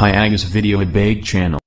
Pyaga's Video Bag channel.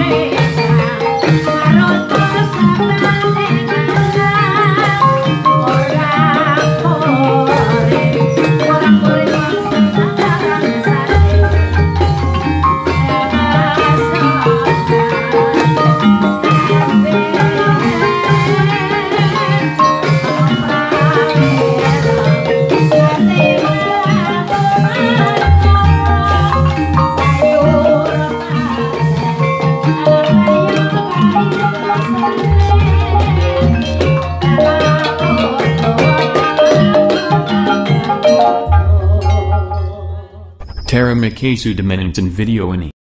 Amen. Tara Makasu